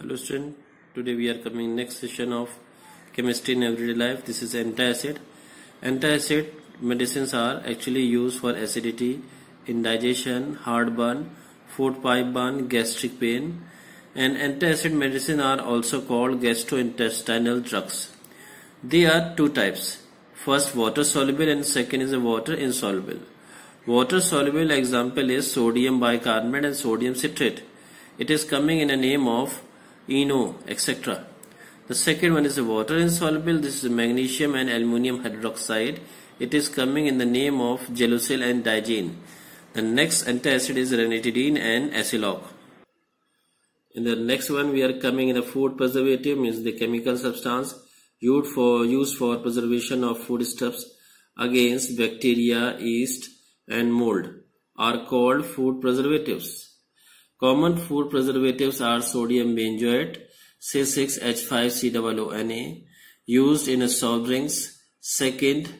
hello student. Today we are coming next session of chemistry in everyday life. This is antacid antacid medicines are actually used for acidity indigestion heartburn food pipe burn gastric pain. And antacid medicine are also called gastrointestinal drugs. They are two types. First water soluble and second is a water insoluble. Water soluble example is sodium bicarbonate and sodium citrate. It is coming in a name of eno, etc. The second one is the water insoluble. This is magnesium and aluminum hydroxide. It is coming in the name of gelusil and Digene. The next antacid is ranitidine and Aciloc. In the next one we are coming in the food preservative means the chemical substance used for used for preservation of foodstuffs against bacteria, yeast and mold are called food preservatives. Common food preservatives are sodium benzoate, C6H5COONA, used in soft drinks. Second,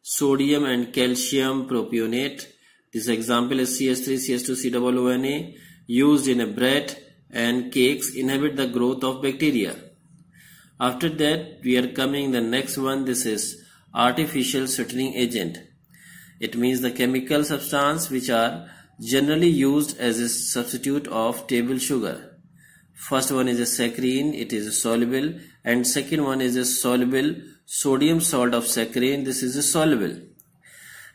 sodium and calcium propionate. This example is CS3CS2COONA, used in a bread and cakes, inhibit the growth of bacteria. After that, we are coming the next one. This is artificial sweetening agent. It means the chemical substance which are generally used as a substitute of table sugar. First one is a saccharine, it is a soluble and second one is a soluble sodium salt of saccharine, this is a soluble.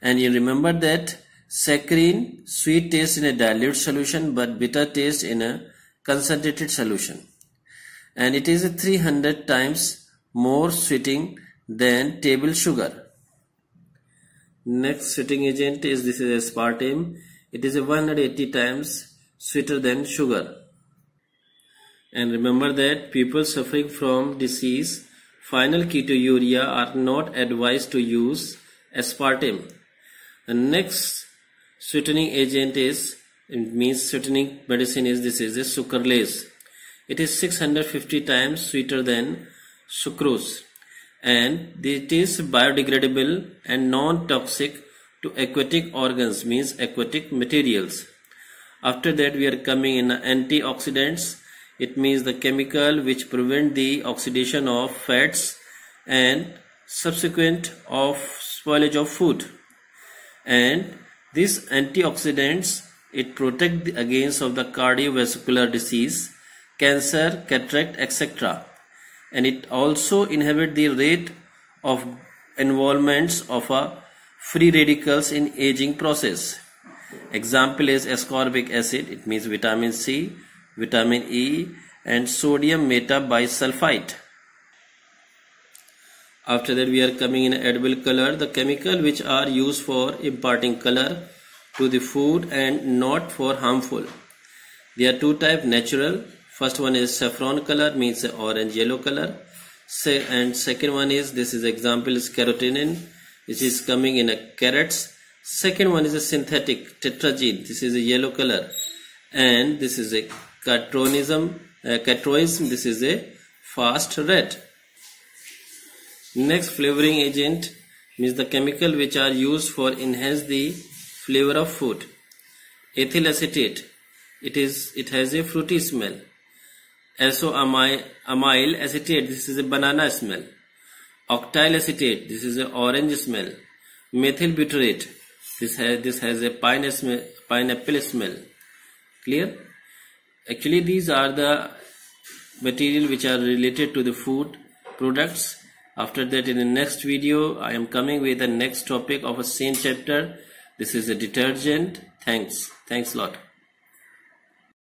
And you remember that saccharine sweet taste in a dilute solution but bitter taste in a concentrated solution. And it is a 300 times more sweeting than table sugar. Next sweeting agent is this is aspartame it is 180 times sweeter than sugar. And remember that people suffering from disease phenylketonuria are not advised to use aspartame. The next sweetening agent is it means sweetening medicine is this is a sucralose. It is 650 times sweeter than sucrose and it is biodegradable and non-toxic to aquatic organs means aquatic materials. After that we are coming in antioxidants. It means the chemical which prevent the oxidation of fats and subsequent of spoilage of food. And these antioxidants it protect against of the cardiovascular disease, cancer, cataract, etc. And it also inhibit the rate of involvements of a free radicals in aging process. Example is ascorbic acid, it means vitamin C, vitamin E and sodium metabisulfite. After that we are coming in edible color, the chemical which are used for imparting color to the food and not for harmful. There are two type natural. First one is saffron color means orange yellow color. and second one is this is example is carotene which is coming in a carrots. Second one is a synthetic tartrazine this is a yellow color. And this is a catronism uh, catroism this is a fast red. Next flavoring agent means the chemical which are used for enhance the flavor of food. Ethyl acetate. It is it has a fruity smell. Also amyl acetate. This is a banana smell octyl acetate this is an orange smell. methyl butyrate this has this has a pine smell, pineapple smell. Clear? Actually these are the material which are related to the food products. After that in the next video i am coming with the next topic of a same chapter. This is a detergent. Thanks. Thanks a lot